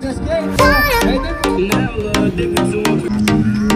Just get it.